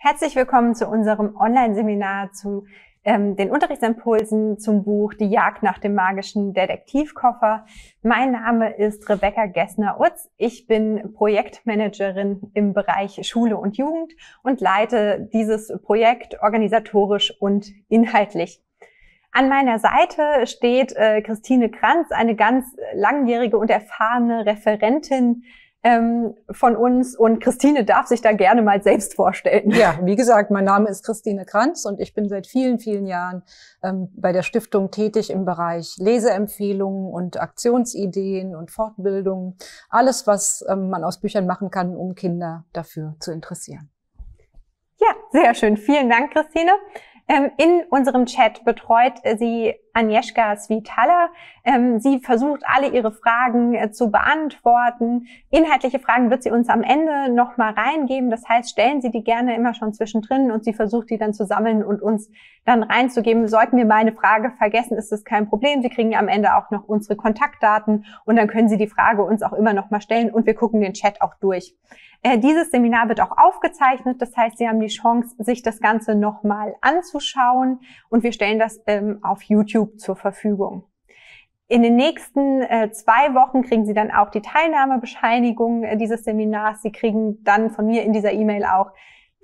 Herzlich willkommen zu unserem Online-Seminar zu ähm, den Unterrichtsimpulsen zum Buch Die Jagd nach dem magischen Detektivkoffer. Mein Name ist Rebecca Gessner-Utz. Ich bin Projektmanagerin im Bereich Schule und Jugend und leite dieses Projekt organisatorisch und inhaltlich. An meiner Seite steht äh, Christine Kranz, eine ganz langjährige und erfahrene Referentin ähm, von uns und Christine darf sich da gerne mal selbst vorstellen. Ja, wie gesagt, mein Name ist Christine Kranz und ich bin seit vielen, vielen Jahren ähm, bei der Stiftung tätig im Bereich Leseempfehlungen und Aktionsideen und Fortbildung. Alles, was ähm, man aus Büchern machen kann, um Kinder dafür zu interessieren. Ja, sehr schön. Vielen Dank, Christine. Ähm, in unserem Chat betreut sie Agnieszka Svitala. Ähm, sie versucht, alle ihre Fragen äh, zu beantworten. Inhaltliche Fragen wird sie uns am Ende nochmal reingeben. Das heißt, stellen Sie die gerne immer schon zwischendrin und sie versucht, die dann zu sammeln und uns dann reinzugeben. Sollten wir mal eine Frage vergessen, ist das kein Problem. Sie kriegen am Ende auch noch unsere Kontaktdaten und dann können Sie die Frage uns auch immer noch mal stellen und wir gucken den Chat auch durch. Äh, dieses Seminar wird auch aufgezeichnet, das heißt, Sie haben die Chance, sich das Ganze nochmal anzuschauen und wir stellen das ähm, auf YouTube zur Verfügung. In den nächsten äh, zwei Wochen kriegen Sie dann auch die Teilnahmebescheinigung äh, dieses Seminars. Sie kriegen dann von mir in dieser E-Mail auch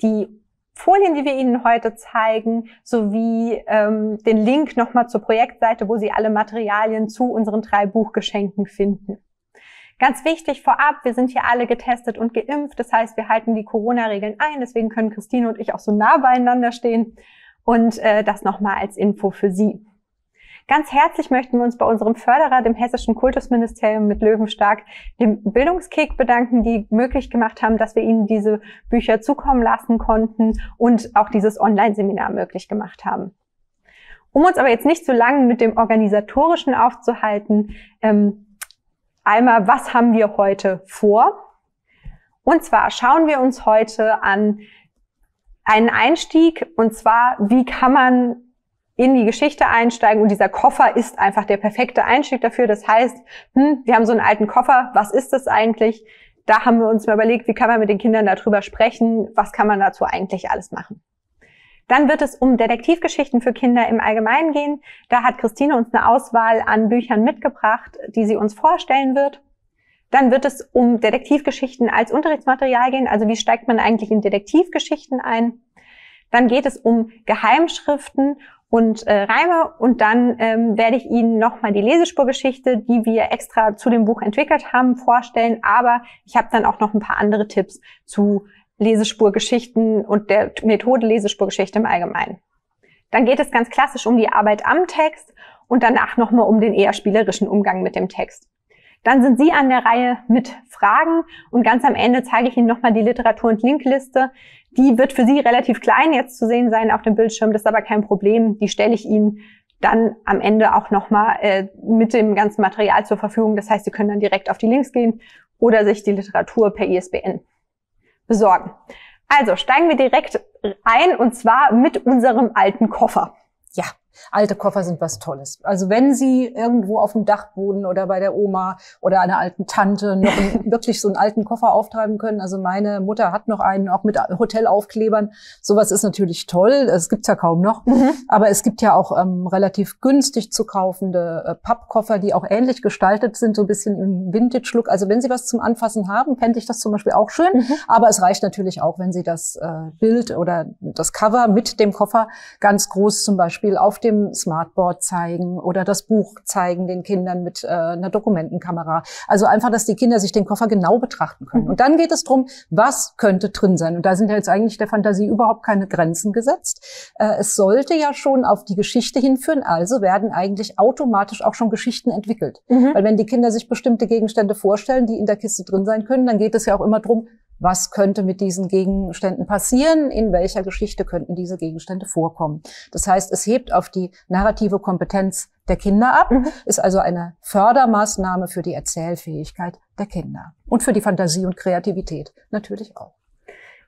die Folien, die wir Ihnen heute zeigen, sowie ähm, den Link nochmal zur Projektseite, wo Sie alle Materialien zu unseren drei Buchgeschenken finden. Ganz wichtig vorab, wir sind hier alle getestet und geimpft. Das heißt, wir halten die Corona-Regeln ein. Deswegen können Christine und ich auch so nah beieinander stehen. Und äh, das nochmal als Info für Sie. Ganz herzlich möchten wir uns bei unserem Förderer, dem Hessischen Kultusministerium mit Löwenstark, dem Bildungskick bedanken, die möglich gemacht haben, dass wir Ihnen diese Bücher zukommen lassen konnten und auch dieses Online-Seminar möglich gemacht haben. Um uns aber jetzt nicht zu lange mit dem Organisatorischen aufzuhalten, ähm, Einmal, was haben wir heute vor? Und zwar schauen wir uns heute an einen Einstieg und zwar, wie kann man in die Geschichte einsteigen und dieser Koffer ist einfach der perfekte Einstieg dafür. Das heißt, hm, wir haben so einen alten Koffer, was ist das eigentlich? Da haben wir uns mal überlegt, wie kann man mit den Kindern darüber sprechen, was kann man dazu eigentlich alles machen. Dann wird es um Detektivgeschichten für Kinder im Allgemeinen gehen. Da hat Christine uns eine Auswahl an Büchern mitgebracht, die sie uns vorstellen wird. Dann wird es um Detektivgeschichten als Unterrichtsmaterial gehen. Also wie steigt man eigentlich in Detektivgeschichten ein? Dann geht es um Geheimschriften und äh, Reime und dann ähm, werde ich Ihnen nochmal die Lesespurgeschichte, die wir extra zu dem Buch entwickelt haben, vorstellen. Aber ich habe dann auch noch ein paar andere Tipps zu Lesespurgeschichten und der Methode Lesespurgeschichte im Allgemeinen. Dann geht es ganz klassisch um die Arbeit am Text und danach nochmal um den eher spielerischen Umgang mit dem Text. Dann sind Sie an der Reihe mit Fragen und ganz am Ende zeige ich Ihnen nochmal die Literatur- und Linkliste. Die wird für Sie relativ klein jetzt zu sehen sein auf dem Bildschirm, das ist aber kein Problem. Die stelle ich Ihnen dann am Ende auch nochmal äh, mit dem ganzen Material zur Verfügung. Das heißt, Sie können dann direkt auf die Links gehen oder sich die Literatur per ISBN besorgen. Also steigen wir direkt ein und zwar mit unserem alten Koffer. Ja, Alte Koffer sind was Tolles. Also wenn Sie irgendwo auf dem Dachboden oder bei der Oma oder einer alten Tante noch einen, wirklich so einen alten Koffer auftreiben können. Also meine Mutter hat noch einen, auch mit Hotelaufklebern. Sowas ist natürlich toll. Das gibt's ja kaum noch. Mhm. Aber es gibt ja auch ähm, relativ günstig zu kaufende äh, Pappkoffer, die auch ähnlich gestaltet sind, so ein bisschen im Vintage-Look. Also wenn Sie was zum Anfassen haben, fände ich das zum Beispiel auch schön. Mhm. Aber es reicht natürlich auch, wenn Sie das äh, Bild oder das Cover mit dem Koffer ganz groß zum Beispiel auf dem Smartboard zeigen oder das Buch zeigen den Kindern mit äh, einer Dokumentenkamera. Also einfach, dass die Kinder sich den Koffer genau betrachten können. Mhm. Und dann geht es drum, was könnte drin sein. Und da sind ja jetzt eigentlich der Fantasie überhaupt keine Grenzen gesetzt. Äh, es sollte ja schon auf die Geschichte hinführen, also werden eigentlich automatisch auch schon Geschichten entwickelt. Mhm. Weil wenn die Kinder sich bestimmte Gegenstände vorstellen, die in der Kiste drin sein können, dann geht es ja auch immer drum, was könnte mit diesen Gegenständen passieren, in welcher Geschichte könnten diese Gegenstände vorkommen. Das heißt, es hebt auf die narrative Kompetenz der Kinder ab, mhm. ist also eine Fördermaßnahme für die Erzählfähigkeit der Kinder und für die Fantasie und Kreativität natürlich auch.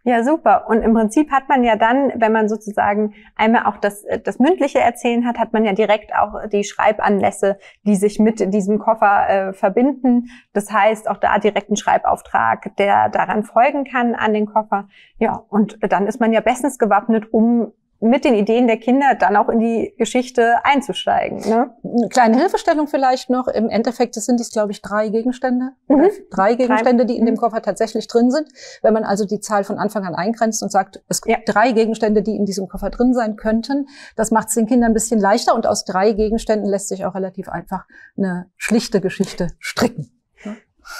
Ja, super. Und im Prinzip hat man ja dann, wenn man sozusagen einmal auch das, das mündliche Erzählen hat, hat man ja direkt auch die Schreibanlässe, die sich mit diesem Koffer äh, verbinden. Das heißt, auch da direkt ein Schreibauftrag, der daran folgen kann an den Koffer. Ja, und dann ist man ja bestens gewappnet, um mit den Ideen der Kinder dann auch in die Geschichte einzusteigen. Ne? Eine kleine Hilfestellung vielleicht noch. Im Endeffekt sind es, glaube ich, drei Gegenstände. Mhm. Drei Gegenstände, die in dem mhm. Koffer tatsächlich drin sind. Wenn man also die Zahl von Anfang an eingrenzt und sagt, es gibt ja. drei Gegenstände, die in diesem Koffer drin sein könnten, das macht es den Kindern ein bisschen leichter und aus drei Gegenständen lässt sich auch relativ einfach eine schlichte Geschichte stricken.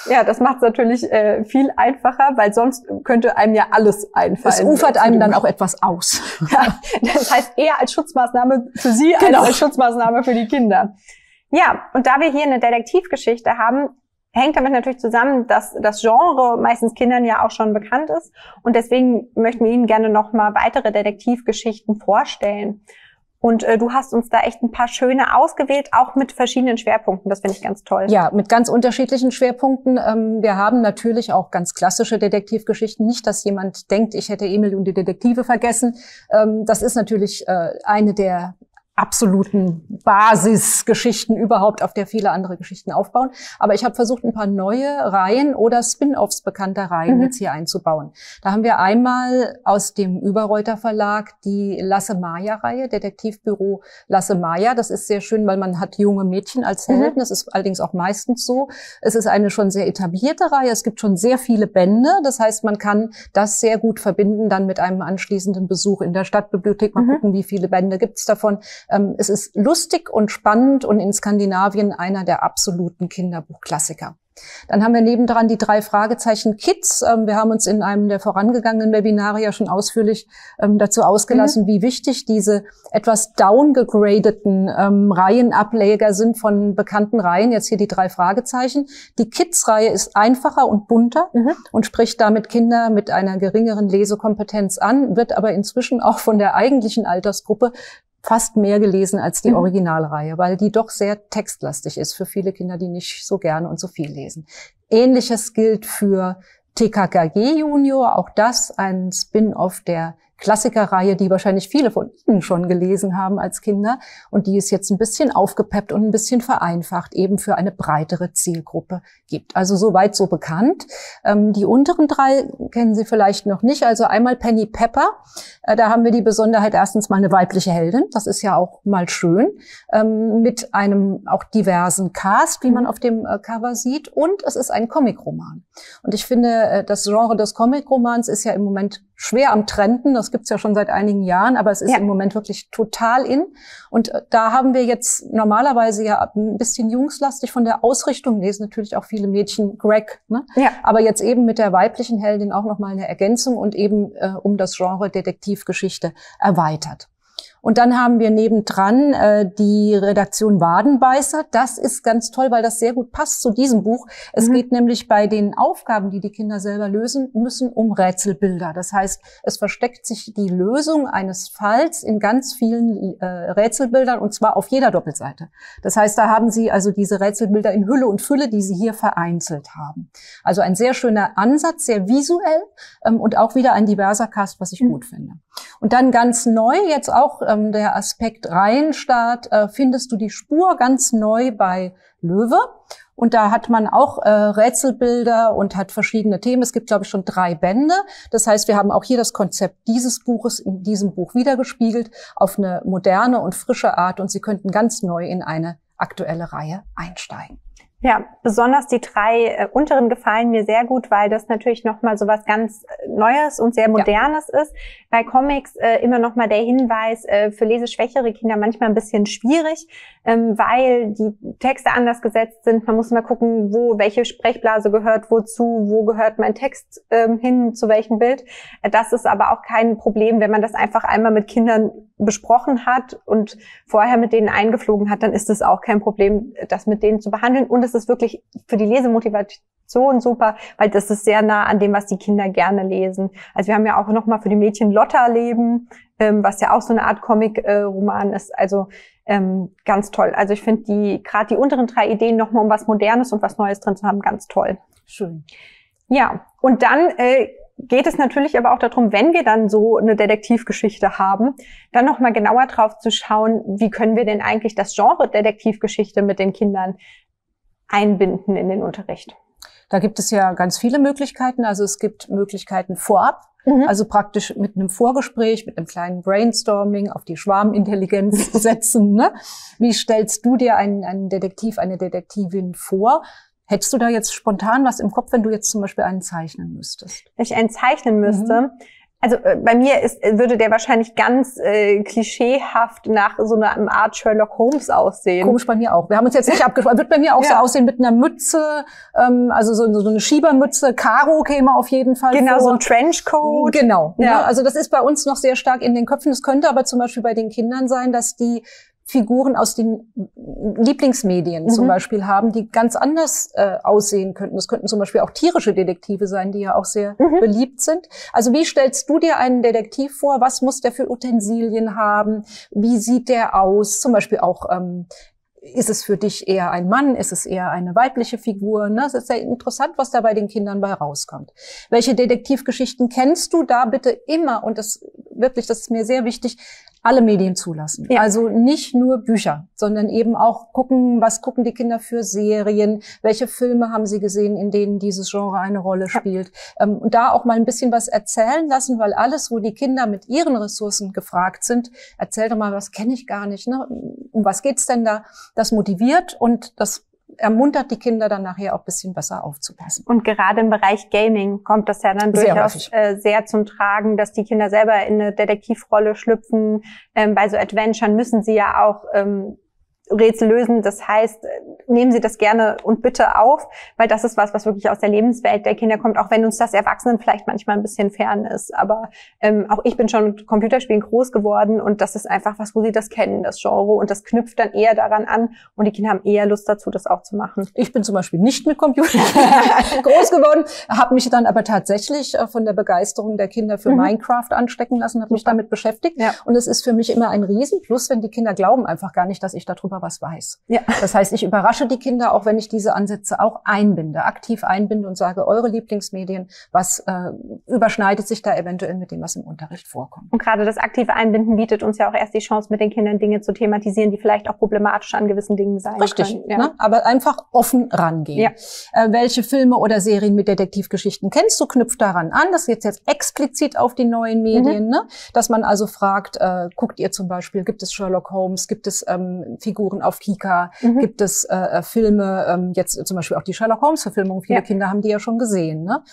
Ja, das macht es natürlich äh, viel einfacher, weil sonst könnte einem ja alles einfallen. Es ufert einem dann auch etwas aus. Ja, das heißt eher als Schutzmaßnahme für Sie genau. als als Schutzmaßnahme für die Kinder. Ja, und da wir hier eine Detektivgeschichte haben, hängt damit natürlich zusammen, dass das Genre meistens Kindern ja auch schon bekannt ist. Und deswegen möchten wir Ihnen gerne noch mal weitere Detektivgeschichten vorstellen. Und äh, du hast uns da echt ein paar schöne ausgewählt, auch mit verschiedenen Schwerpunkten. Das finde ich ganz toll. Ja, mit ganz unterschiedlichen Schwerpunkten. Ähm, wir haben natürlich auch ganz klassische Detektivgeschichten. Nicht, dass jemand denkt, ich hätte Emil und die Detektive vergessen. Ähm, das ist natürlich äh, eine der absoluten Basisgeschichten überhaupt, auf der viele andere Geschichten aufbauen. Aber ich habe versucht, ein paar neue Reihen oder Spin-offs bekannter Reihen mhm. jetzt hier einzubauen. Da haben wir einmal aus dem Überreuter Verlag die Lasse Maya-Reihe, Detektivbüro Lasse Maya. Das ist sehr schön, weil man hat junge Mädchen als mhm. Helden. Mhm. Das ist allerdings auch meistens so. Es ist eine schon sehr etablierte Reihe. Es gibt schon sehr viele Bände. Das heißt, man kann das sehr gut verbinden dann mit einem anschließenden Besuch in der Stadtbibliothek. Mal mhm. gucken, wie viele Bände gibt's davon es ist lustig und spannend und in Skandinavien einer der absoluten Kinderbuchklassiker. Dann haben wir nebendran die drei Fragezeichen Kids. Ähm, wir haben uns in einem der vorangegangenen Webinare ja schon ausführlich ähm, dazu ausgelassen, mhm. wie wichtig diese etwas downgegradeten ähm, Reihenableger sind von bekannten Reihen. Jetzt hier die drei Fragezeichen. Die Kids-Reihe ist einfacher und bunter mhm. und spricht damit Kinder mit einer geringeren Lesekompetenz an, wird aber inzwischen auch von der eigentlichen Altersgruppe fast mehr gelesen als die mhm. Originalreihe, weil die doch sehr textlastig ist für viele Kinder, die nicht so gerne und so viel lesen. Ähnliches gilt für TKKG Junior, auch das ein Spin-off der Klassikerreihe, die wahrscheinlich viele von Ihnen schon gelesen haben als Kinder und die es jetzt ein bisschen aufgepeppt und ein bisschen vereinfacht eben für eine breitere Zielgruppe gibt. Also soweit so bekannt. Ähm, die unteren drei kennen Sie vielleicht noch nicht. Also einmal Penny Pepper. Äh, da haben wir die Besonderheit erstens mal eine weibliche Heldin. Das ist ja auch mal schön. Ähm, mit einem auch diversen Cast, wie man mhm. auf dem äh, Cover sieht. Und es ist ein Comicroman. Und ich finde, äh, das Genre des Comicromans ist ja im Moment schwer am Trenden. Das gibt's ja schon seit einigen Jahren, aber es ist ja. im Moment wirklich total in. Und äh, da haben wir jetzt normalerweise ja ein bisschen jungslastig von der Ausrichtung, lesen natürlich auch viele Mädchen Greg, ne? ja. aber jetzt eben mit der weiblichen Heldin auch nochmal eine Ergänzung und eben äh, um das Genre Detektivgeschichte erweitert. Und dann haben wir nebendran äh, die Redaktion Wadenbeißer. Das ist ganz toll, weil das sehr gut passt zu diesem Buch. Es mhm. geht nämlich bei den Aufgaben, die die Kinder selber lösen müssen, um Rätselbilder. Das heißt, es versteckt sich die Lösung eines Falls in ganz vielen äh, Rätselbildern und zwar auf jeder Doppelseite. Das heißt, da haben Sie also diese Rätselbilder in Hülle und Fülle, die Sie hier vereinzelt haben. Also ein sehr schöner Ansatz, sehr visuell ähm, und auch wieder ein diverser Cast, was ich mhm. gut finde. Und dann ganz neu, jetzt auch ähm, der Aspekt Reihenstart, äh, findest du die Spur ganz neu bei Löwe. Und da hat man auch äh, Rätselbilder und hat verschiedene Themen. Es gibt, glaube ich, schon drei Bände. Das heißt, wir haben auch hier das Konzept dieses Buches in diesem Buch wiedergespiegelt auf eine moderne und frische Art. Und Sie könnten ganz neu in eine aktuelle Reihe einsteigen. Ja, besonders die drei äh, unteren gefallen mir sehr gut, weil das natürlich nochmal so was ganz äh, Neues und sehr Modernes ja. ist. Bei Comics äh, immer nochmal der Hinweis, äh, für leseschwächere Kinder manchmal ein bisschen schwierig, ähm, weil die Texte anders gesetzt sind. Man muss mal gucken, wo welche Sprechblase gehört wozu, wo gehört mein Text ähm, hin, zu welchem Bild. Äh, das ist aber auch kein Problem, wenn man das einfach einmal mit Kindern besprochen hat und vorher mit denen eingeflogen hat, dann ist es auch kein Problem, das mit denen zu behandeln. Und es ist wirklich für die Lesemotivation super, weil das ist sehr nah an dem, was die Kinder gerne lesen. Also wir haben ja auch noch mal für die Mädchen Lotta leben, ähm, was ja auch so eine Art Comic-Roman ist. Also ähm, ganz toll. Also ich finde die gerade die unteren drei Ideen noch mal um was Modernes und was Neues drin zu haben, ganz toll. Schön. Ja, und dann äh, geht es natürlich aber auch darum, wenn wir dann so eine Detektivgeschichte haben, dann nochmal genauer drauf zu schauen, wie können wir denn eigentlich das Genre Detektivgeschichte mit den Kindern einbinden in den Unterricht. Da gibt es ja ganz viele Möglichkeiten. Also es gibt Möglichkeiten vorab, mhm. also praktisch mit einem Vorgespräch, mit einem kleinen Brainstorming auf die Schwarmintelligenz setzen. Ne? Wie stellst du dir einen, einen Detektiv, eine Detektivin vor? Hättest du da jetzt spontan was im Kopf, wenn du jetzt zum Beispiel einen zeichnen müsstest? Wenn ich einen zeichnen müsste? Mhm. Also äh, bei mir ist, würde der wahrscheinlich ganz äh, klischeehaft nach so einer Art Sherlock Holmes aussehen. Komisch bei mir auch. Wir haben uns jetzt nicht abgesprochen. Wird bei mir auch ja. so aussehen mit einer Mütze, ähm, also so, so eine Schiebermütze. Karo käme auf jeden Fall Genau, vor. so ein Trenchcoat. Genau. Ja. Ne? Also das ist bei uns noch sehr stark in den Köpfen. Es könnte aber zum Beispiel bei den Kindern sein, dass die Figuren aus den Lieblingsmedien mhm. zum Beispiel haben, die ganz anders äh, aussehen könnten. Das könnten zum Beispiel auch tierische Detektive sein, die ja auch sehr mhm. beliebt sind. Also wie stellst du dir einen Detektiv vor? Was muss der für Utensilien haben? Wie sieht der aus? Zum Beispiel auch ähm, ist es für dich eher ein Mann? Ist es eher eine weibliche Figur? Ne? Es ist sehr interessant, was da bei den Kindern bei rauskommt. Welche Detektivgeschichten kennst du da bitte immer? Und das wirklich, das ist mir sehr wichtig, alle Medien zulassen. Ja. Also nicht nur Bücher, sondern eben auch gucken, was gucken die Kinder für Serien, welche Filme haben sie gesehen, in denen dieses Genre eine Rolle spielt. Ja. Ähm, und da auch mal ein bisschen was erzählen lassen, weil alles, wo die Kinder mit ihren Ressourcen gefragt sind, erzähl doch mal, was kenne ich gar nicht, ne? um was geht's denn da? Das motiviert und das ermuntert die Kinder dann nachher auch bisschen besser aufzupassen. Und gerade im Bereich Gaming kommt das ja dann sehr durchaus äh, sehr zum Tragen, dass die Kinder selber in eine Detektivrolle schlüpfen. Ähm, bei so Adventuren müssen sie ja auch ähm, Rätsel lösen. Das heißt, nehmen Sie das gerne und bitte auf, weil das ist was, was wirklich aus der Lebenswelt der Kinder kommt, auch wenn uns das Erwachsenen vielleicht manchmal ein bisschen fern ist. Aber ähm, auch ich bin schon mit Computerspielen groß geworden und das ist einfach was, wo sie das kennen, das Genre. Und das knüpft dann eher daran an und die Kinder haben eher Lust dazu, das auch zu machen. Ich bin zum Beispiel nicht mit Computerspielen groß geworden, habe mich dann aber tatsächlich äh, von der Begeisterung der Kinder für mhm. Minecraft anstecken lassen, habe mich damit beschäftigt. Ja. Und es ist für mich immer ein Riesenplus, wenn die Kinder glauben einfach gar nicht, dass ich darüber darüber was weiß. Ja. Das heißt, ich überrasche die Kinder, auch wenn ich diese Ansätze auch einbinde, aktiv einbinde und sage, eure Lieblingsmedien, was äh, überschneidet sich da eventuell mit dem, was im Unterricht vorkommt. Und gerade das aktive Einbinden bietet uns ja auch erst die Chance, mit den Kindern Dinge zu thematisieren, die vielleicht auch problematisch an gewissen Dingen sein Richtig, können. Ja. Ne? aber einfach offen rangehen. Ja. Äh, welche Filme oder Serien mit Detektivgeschichten kennst du, knüpft daran an. Das geht jetzt explizit auf die neuen Medien, mhm. ne? dass man also fragt, äh, guckt ihr zum Beispiel, gibt es Sherlock Holmes, gibt es ähm, Figuren Figuren auf Kika, mhm. gibt es äh, äh, Filme, ähm, jetzt zum Beispiel auch die Sherlock Holmes-Verfilmung, viele ja. Kinder haben die ja schon gesehen. Ne?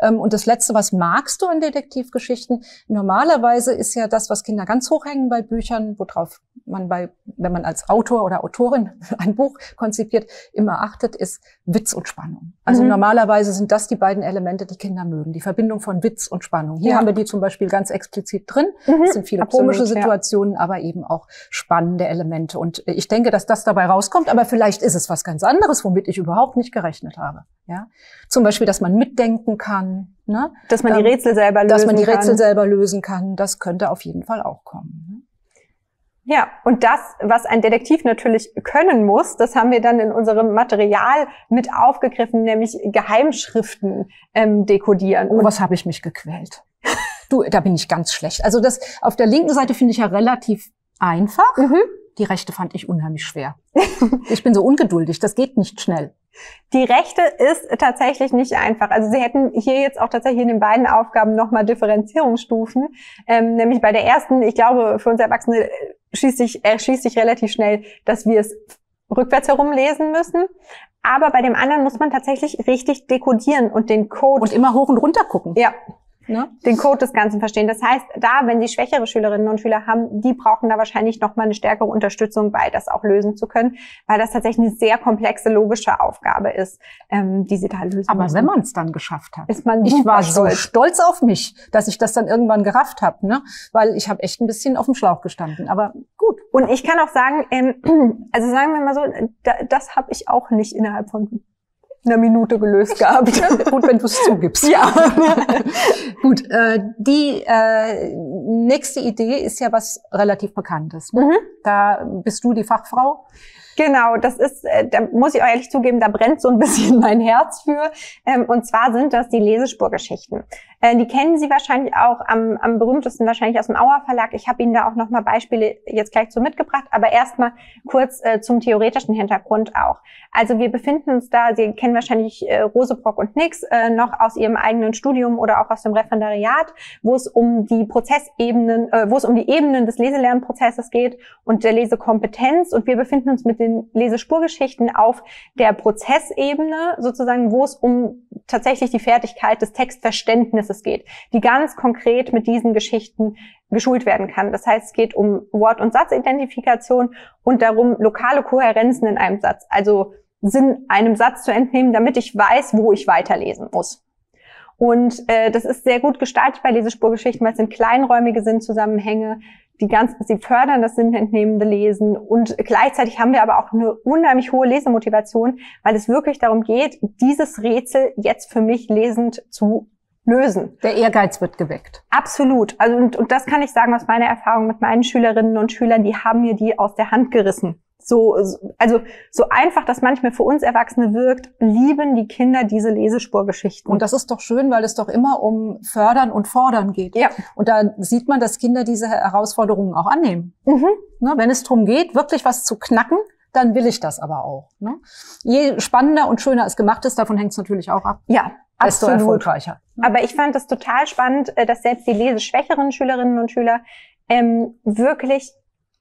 Ähm, und das Letzte, was magst du an Detektivgeschichten? Normalerweise ist ja das, was Kinder ganz hoch hängen bei Büchern, worauf man bei, wenn man als Autor oder Autorin ein Buch konzipiert, immer achtet, ist Witz und Spannung. Also mhm. normalerweise sind das die beiden Elemente, die Kinder mögen. Die Verbindung von Witz und Spannung. Hier ja. haben wir die zum Beispiel ganz explizit drin. Mhm. Es sind viele Absolut, komische Situationen, ja. aber eben auch spannende Elemente. Und ich denke, dass das dabei rauskommt, aber vielleicht ist es was ganz anderes, womit ich überhaupt nicht gerechnet habe. Ja? Zum Beispiel, dass man mitdenken kann. Ne? Dass man die ähm, Rätsel selber lösen kann. Dass man die Rätsel kann. selber lösen kann. Das könnte auf jeden Fall auch kommen. Ne? Ja, und das, was ein Detektiv natürlich können muss, das haben wir dann in unserem Material mit aufgegriffen, nämlich Geheimschriften ähm, dekodieren. Oh, was habe ich mich gequält. Du, da bin ich ganz schlecht. Also das auf der linken Seite finde ich ja relativ einfach. Mhm. Die rechte fand ich unheimlich schwer. ich bin so ungeduldig, das geht nicht schnell. Die rechte ist tatsächlich nicht einfach. Also Sie hätten hier jetzt auch tatsächlich in den beiden Aufgaben nochmal Differenzierungsstufen. Ähm, nämlich bei der ersten, ich glaube, für uns Erwachsene schließt sich, erschließt sich relativ schnell, dass wir es rückwärts herum lesen müssen. Aber bei dem anderen muss man tatsächlich richtig dekodieren und den Code. Und immer hoch und runter gucken. Ja ne, den Code des Ganzen verstehen. Das heißt, da, wenn Sie schwächere Schülerinnen und Schüler haben, die brauchen da wahrscheinlich noch mal eine stärkere Unterstützung bei, das auch lösen zu können, weil das tatsächlich eine sehr komplexe logische Aufgabe ist, ähm, die Sie da lösen Aber müssen. wenn man es dann geschafft hat, ist man ich war so stolz auf mich, dass ich das dann irgendwann gerafft habe, ne, weil ich habe echt ein bisschen auf dem Schlauch gestanden. Aber gut. Und ich kann auch sagen, ähm, also sagen wir mal so, das habe ich auch nicht innerhalb von einer Minute gelöst gehabt. Gut, wenn du es zugibst. Ja. Gut, äh, die äh, nächste Idee ist ja was relativ Bekanntes. Ne? Mhm. Da bist du die Fachfrau. Genau, das ist, äh, da muss ich auch ehrlich zugeben, da brennt so ein bisschen mein Herz für. Ähm, und zwar sind das die Lesespurgeschichten. Äh, die kennen Sie wahrscheinlich auch am, am berühmtesten wahrscheinlich aus dem Auer Verlag. Ich habe Ihnen da auch nochmal Beispiele jetzt gleich so mitgebracht, aber erstmal kurz äh, zum theoretischen Hintergrund auch. Also wir befinden uns da, Sie kennen wahrscheinlich äh, Rosebrock und Nix äh, noch aus Ihrem eigenen Studium oder auch aus dem Referendariat, wo es um die Prozessebenen, äh, wo es um die Ebenen des Leselernprozesses geht und der Lesekompetenz. Und wir befinden uns mit den Lesespurgeschichten auf der Prozessebene sozusagen, wo es um tatsächlich die Fertigkeit des Textverständnisses geht, die ganz konkret mit diesen Geschichten geschult werden kann. Das heißt, es geht um Wort- und Satzidentifikation und darum, lokale Kohärenzen in einem Satz, also Sinn einem Satz zu entnehmen, damit ich weiß, wo ich weiterlesen muss. Und äh, das ist sehr gut gestaltet bei Lesespurgeschichten, weil es sind kleinräumige Sinnzusammenhänge, die ganz, sie fördern das sinnentnehmende Lesen und gleichzeitig haben wir aber auch eine unheimlich hohe Lesemotivation, weil es wirklich darum geht, dieses Rätsel jetzt für mich lesend zu lösen. Der Ehrgeiz wird geweckt. Absolut. Also und, und das kann ich sagen aus meiner Erfahrung mit meinen Schülerinnen und Schülern, die haben mir die aus der Hand gerissen. So, also so einfach das manchmal für uns Erwachsene wirkt, lieben die Kinder diese Lesespurgeschichten. Und das ist doch schön, weil es doch immer um Fördern und Fordern geht. Ja. Und da sieht man, dass Kinder diese Herausforderungen auch annehmen. Mhm. Ne, wenn es darum geht, wirklich was zu knacken, dann will ich das aber auch. Ne? Je spannender und schöner es gemacht ist, davon hängt es natürlich auch ab. Ja, desto Absolut. erfolgreicher. Aber ich fand es total spannend, äh, dass selbst die leseschwächeren Schülerinnen und Schüler ähm, wirklich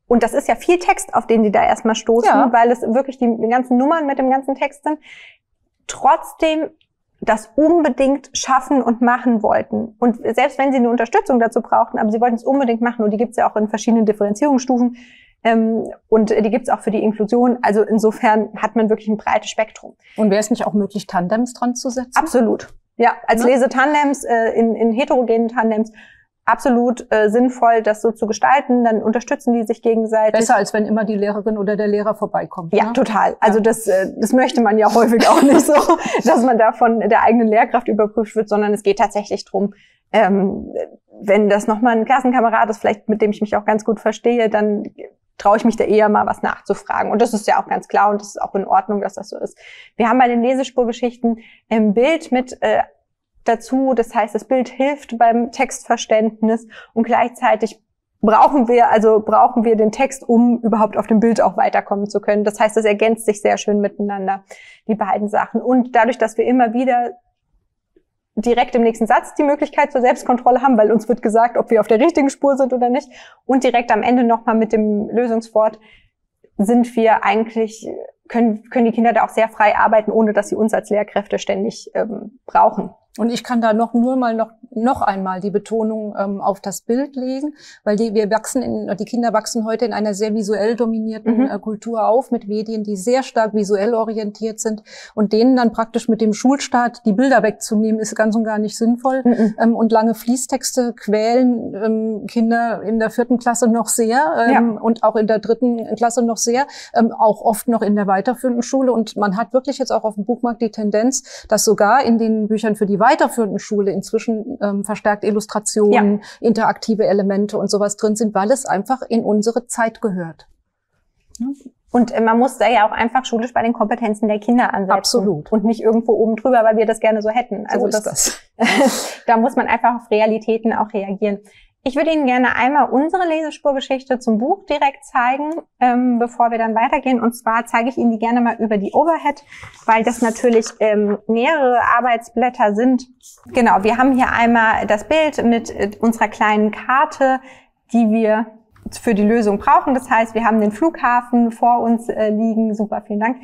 und das ist ja viel Text, auf den sie da erstmal stoßen, ja. weil es wirklich die, die ganzen Nummern mit dem ganzen Text sind. Trotzdem das unbedingt schaffen und machen wollten. Und selbst wenn sie eine Unterstützung dazu brauchten, aber sie wollten es unbedingt machen und die gibt es ja auch in verschiedenen Differenzierungsstufen ähm, und die gibt es auch für die Inklusion. Also insofern hat man wirklich ein breites Spektrum. Und wäre es nicht auch möglich, Tandems dran zu setzen? Absolut. Ja, als ne? Lesetandems, äh, in, in heterogenen Tandems absolut äh, sinnvoll, das so zu gestalten. Dann unterstützen die sich gegenseitig. Besser als wenn immer die Lehrerin oder der Lehrer vorbeikommt. Ja, ne? total. Also das, äh, das möchte man ja häufig auch nicht so, dass man da von der eigenen Lehrkraft überprüft wird, sondern es geht tatsächlich drum, ähm, wenn das nochmal ein Klassenkamerad ist, vielleicht mit dem ich mich auch ganz gut verstehe, dann traue ich mich da eher mal was nachzufragen. Und das ist ja auch ganz klar und das ist auch in Ordnung, dass das so ist. Wir haben bei den Lesespurgeschichten im Bild mit äh, dazu. Das heißt, das Bild hilft beim Textverständnis und gleichzeitig brauchen wir, also brauchen wir den Text, um überhaupt auf dem Bild auch weiterkommen zu können. Das heißt, das ergänzt sich sehr schön miteinander, die beiden Sachen. Und dadurch, dass wir immer wieder direkt im nächsten Satz die Möglichkeit zur Selbstkontrolle haben, weil uns wird gesagt, ob wir auf der richtigen Spur sind oder nicht. Und direkt am Ende nochmal mit dem Lösungswort sind wir eigentlich, können, können die Kinder da auch sehr frei arbeiten, ohne dass sie uns als Lehrkräfte ständig ähm, brauchen. Und ich kann da noch nur mal noch noch einmal die Betonung ähm, auf das Bild legen, weil die wir wachsen in, die Kinder wachsen heute in einer sehr visuell dominierten mhm. äh, Kultur auf mit Medien, die sehr stark visuell orientiert sind und denen dann praktisch mit dem Schulstart die Bilder wegzunehmen ist ganz und gar nicht sinnvoll mhm. ähm, und lange Fließtexte quälen ähm, Kinder in der vierten Klasse noch sehr ähm, ja. und auch in der dritten Klasse noch sehr, ähm, auch oft noch in der weiterführenden Schule und man hat wirklich jetzt auch auf dem Buchmarkt die Tendenz, dass sogar in den Büchern für die weiterführenden Schule inzwischen ähm, verstärkt Illustrationen, ja. interaktive Elemente und sowas drin sind, weil es einfach in unsere Zeit gehört. Und äh, man muss da ja auch einfach schulisch bei den Kompetenzen der Kinder ansetzen. Absolut. Und nicht irgendwo oben drüber, weil wir das gerne so hätten. Also so das, das. da muss man einfach auf Realitäten auch reagieren. Ich würde Ihnen gerne einmal unsere Lesespurgeschichte zum Buch direkt zeigen, ähm, bevor wir dann weitergehen. Und zwar zeige ich Ihnen die gerne mal über die Overhead, weil das natürlich ähm, mehrere Arbeitsblätter sind. Genau, wir haben hier einmal das Bild mit äh, unserer kleinen Karte, die wir für die Lösung brauchen. Das heißt, wir haben den Flughafen vor uns äh, liegen. Super, vielen Dank.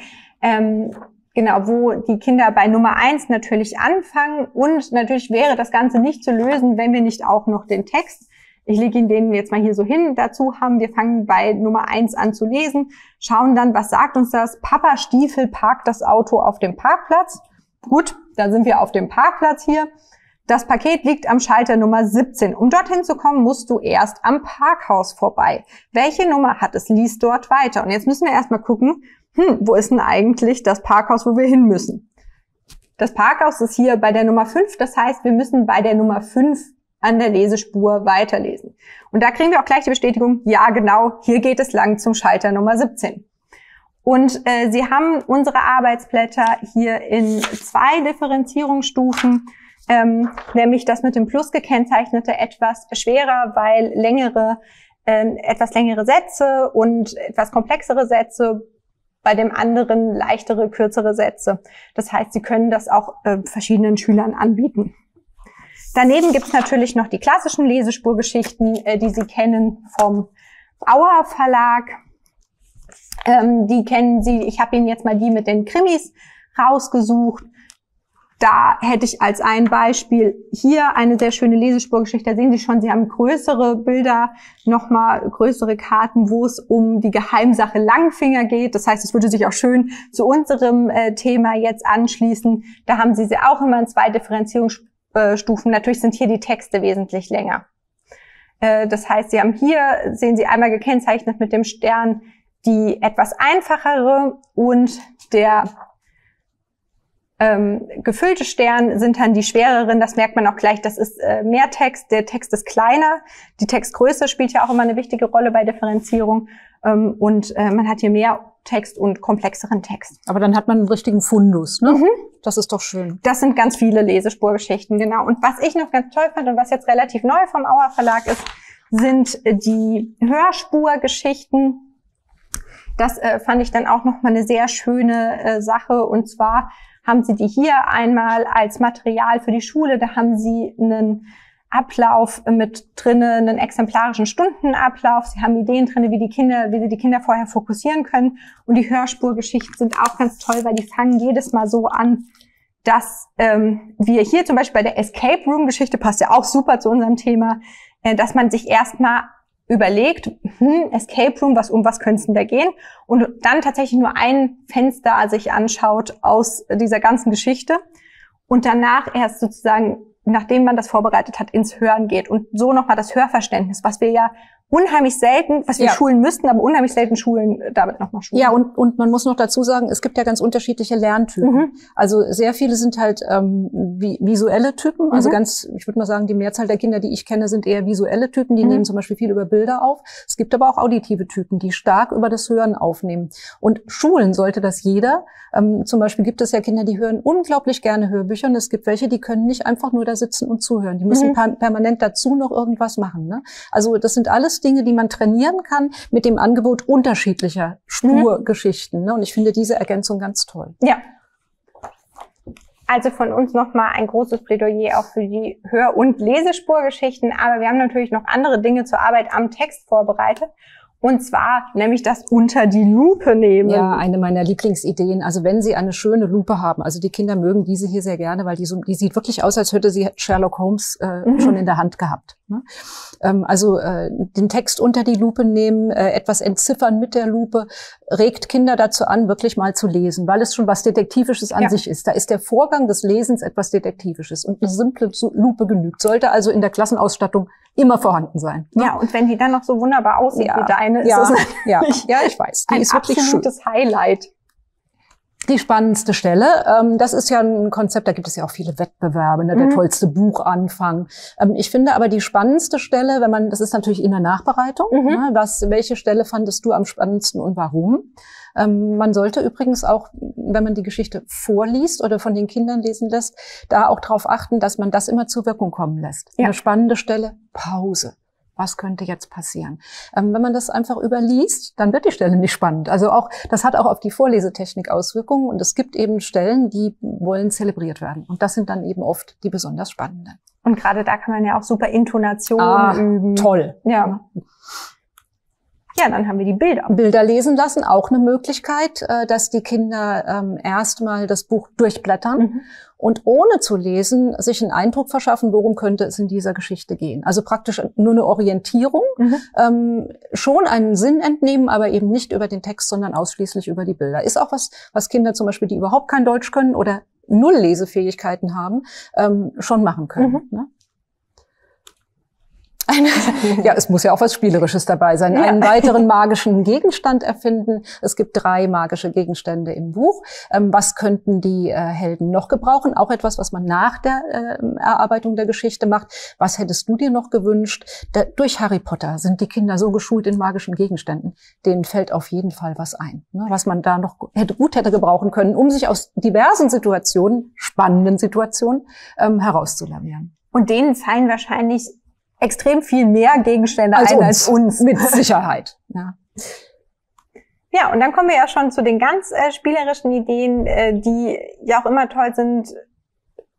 Ähm, Genau, wo die Kinder bei Nummer eins natürlich anfangen und natürlich wäre das Ganze nicht zu lösen, wenn wir nicht auch noch den Text, ich lege Ihnen den jetzt mal hier so hin, dazu haben. Wir fangen bei Nummer eins an zu lesen, schauen dann, was sagt uns das? Papa Stiefel parkt das Auto auf dem Parkplatz. Gut, dann sind wir auf dem Parkplatz hier. Das Paket liegt am Schalter Nummer 17. Um dorthin zu kommen, musst du erst am Parkhaus vorbei. Welche Nummer hat es? Lies dort weiter. Und jetzt müssen wir erstmal gucken, hm, wo ist denn eigentlich das Parkhaus, wo wir hin müssen? Das Parkhaus ist hier bei der Nummer 5, das heißt, wir müssen bei der Nummer 5 an der Lesespur weiterlesen. Und da kriegen wir auch gleich die Bestätigung, ja genau, hier geht es lang zum Schalter Nummer 17. Und äh, Sie haben unsere Arbeitsblätter hier in zwei Differenzierungsstufen. ähm, nämlich das mit dem Plus gekennzeichnete etwas schwerer, weil längere, äh, etwas längere Sätze und etwas komplexere Sätze bei dem anderen leichtere, kürzere Sätze. Das heißt, Sie können das auch äh, verschiedenen Schülern anbieten. Daneben gibt es natürlich noch die klassischen Lesespurgeschichten, äh, die Sie kennen vom Auer Verlag. Ähm, die kennen Sie, ich habe Ihnen jetzt mal die mit den Krimis rausgesucht. Da hätte ich als ein Beispiel hier eine sehr schöne Lesespurgeschichte. Da sehen Sie schon, Sie haben größere Bilder, nochmal größere Karten, wo es um die Geheimsache Langfinger geht. Das heißt, es würde sich auch schön zu unserem äh, Thema jetzt anschließen. Da haben Sie sie auch immer in zwei Differenzierungsstufen. Natürlich sind hier die Texte wesentlich länger. Äh, das heißt, Sie haben hier, sehen Sie einmal gekennzeichnet mit dem Stern die etwas einfachere und der ähm, gefüllte Stern sind dann die schwereren. Das merkt man auch gleich. Das ist äh, mehr Text. Der Text ist kleiner. Die Textgröße spielt ja auch immer eine wichtige Rolle bei Differenzierung. Ähm, und äh, man hat hier mehr Text und komplexeren Text. Aber dann hat man einen richtigen Fundus, ne? Mhm. Das ist doch schön. Das sind ganz viele Lesespurgeschichten, genau. Und was ich noch ganz toll fand und was jetzt relativ neu vom Auer Verlag ist, sind die Hörspurgeschichten. Das äh, fand ich dann auch noch mal eine sehr schöne äh, Sache. Und zwar haben sie die hier einmal als Material für die Schule. Da haben sie einen Ablauf mit drinne, einen exemplarischen Stundenablauf. Sie haben Ideen drinne, wie die Kinder, wie sie die Kinder vorher fokussieren können. Und die Hörspurgeschichten sind auch ganz toll, weil die fangen jedes Mal so an, dass ähm, wir hier zum Beispiel bei der Escape Room Geschichte passt ja auch super zu unserem Thema, äh, dass man sich erstmal überlegt, hm, Escape Room, was um was könnte es denn da gehen? Und dann tatsächlich nur ein Fenster sich anschaut aus dieser ganzen Geschichte und danach erst sozusagen, nachdem man das vorbereitet hat, ins Hören geht. Und so nochmal das Hörverständnis, was wir ja unheimlich selten, was wir ja. schulen müssten, aber unheimlich selten schulen äh, damit nochmal schulen. Ja, und, und man muss noch dazu sagen, es gibt ja ganz unterschiedliche Lerntypen. Mhm. Also sehr viele sind halt ähm, visuelle Typen. Also mhm. ganz, ich würde mal sagen, die Mehrzahl der Kinder, die ich kenne, sind eher visuelle Typen. Die mhm. nehmen zum Beispiel viel über Bilder auf. Es gibt aber auch auditive Typen, die stark über das Hören aufnehmen. Und schulen sollte das jeder. Ähm, zum Beispiel gibt es ja Kinder, die hören unglaublich gerne Hörbücher und es gibt welche, die können nicht einfach nur da sitzen und zuhören. Die müssen mhm. permanent dazu noch irgendwas machen. Ne? Also das sind alles Dinge, die man trainieren kann mit dem Angebot unterschiedlicher Spurgeschichten. Ne? Und ich finde diese Ergänzung ganz toll. Ja. Also von uns nochmal ein großes Plädoyer auch für die Hör- und Lesespurgeschichten. Aber wir haben natürlich noch andere Dinge zur Arbeit am Text vorbereitet. Und zwar nämlich das unter die Lupe nehmen. Ja, eine meiner Lieblingsideen. Also wenn Sie eine schöne Lupe haben, also die Kinder mögen diese hier sehr gerne, weil die, so, die sieht wirklich aus, als hätte sie Sherlock Holmes äh, mhm. schon in der Hand gehabt. Ne? Ähm, also äh, den Text unter die Lupe nehmen, äh, etwas entziffern mit der Lupe, regt Kinder dazu an, wirklich mal zu lesen, weil es schon was Detektivisches an ja. sich ist. Da ist der Vorgang des Lesens etwas Detektivisches und eine simple Lupe genügt. Sollte also in der Klassenausstattung immer vorhanden sein. Ne? Ja, und wenn die dann noch so wunderbar aussieht ja. wie deine, ist ja. das ja. ja, ich weiß. Die ein ist wirklich absolutes schön. Highlight. Die spannendste Stelle, ähm, das ist ja ein Konzept, da gibt es ja auch viele Wettbewerbe, ne, der mhm. tollste Buchanfang. Ähm, ich finde aber die spannendste Stelle, wenn man, das ist natürlich in der Nachbereitung, mhm. ne, was, welche Stelle fandest du am spannendsten und warum? Ähm, man sollte übrigens auch, wenn man die Geschichte vorliest oder von den Kindern lesen lässt, da auch darauf achten, dass man das immer zur Wirkung kommen lässt. Ja. Eine spannende Stelle, Pause. Was könnte jetzt passieren? Ähm, wenn man das einfach überliest, dann wird die Stelle nicht spannend. Also auch, das hat auch auf die Vorlesetechnik Auswirkungen und es gibt eben Stellen, die wollen zelebriert werden. Und das sind dann eben oft die besonders spannenden. Und gerade da kann man ja auch super Intonation ah, üben. Toll. Ja. Ja, dann haben wir die Bilder. Bilder lesen lassen, auch eine Möglichkeit, äh, dass die Kinder ähm, erstmal das Buch durchblättern mhm. und ohne zu lesen sich einen Eindruck verschaffen, worum könnte es in dieser Geschichte gehen. Also praktisch nur eine Orientierung, mhm. ähm, schon einen Sinn entnehmen, aber eben nicht über den Text, sondern ausschließlich über die Bilder. Ist auch was, was Kinder zum Beispiel, die überhaupt kein Deutsch können oder null Lesefähigkeiten haben, ähm, schon machen können. Mhm. Ne? Eine ja, es muss ja auch was Spielerisches dabei sein. Ja. Einen weiteren magischen Gegenstand erfinden. Es gibt drei magische Gegenstände im Buch. Ähm, was könnten die äh, Helden noch gebrauchen? Auch etwas, was man nach der äh, Erarbeitung der Geschichte macht. Was hättest du dir noch gewünscht? Da, durch Harry Potter sind die Kinder so geschult in magischen Gegenständen. Denen fällt auf jeden Fall was ein, ne? was man da noch hätte, gut hätte gebrauchen können, um sich aus diversen Situationen, spannenden Situationen, ähm, herauszulavrieren. Und denen fallen wahrscheinlich extrem viel mehr Gegenstände als ein uns. als uns. Mit Sicherheit. Ja. Ja, und dann kommen wir ja schon zu den ganz äh, spielerischen Ideen, äh, die ja auch immer toll sind,